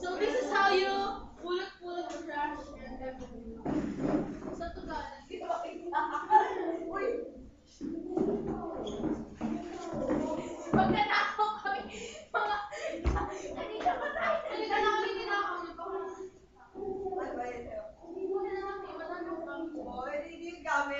So this is how you pull, pull, crash, and everything.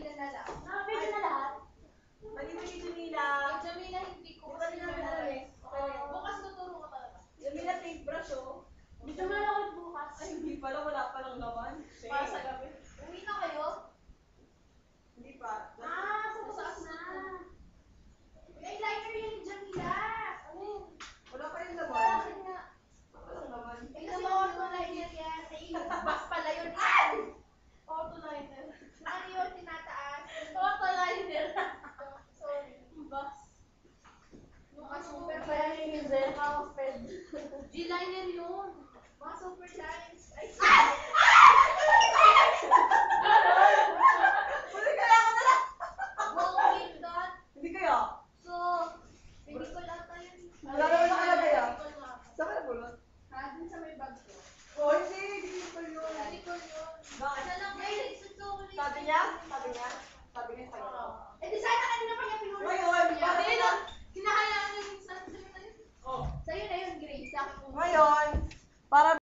Ilan na lang? Ah, Nakapwede na lahat? Maganda si Jamila. Eh, Jamila, hindi ko. Bukas na namin. Eh. Okay. Ah. Bukas tuturo ko talaga. Jamila, paintbrush oh. Dito na lang ulit bukas. Ay, hindi pala. Wala pa lang naman. Para sa G-liner yun. Muscle for challenge. Ay, ah!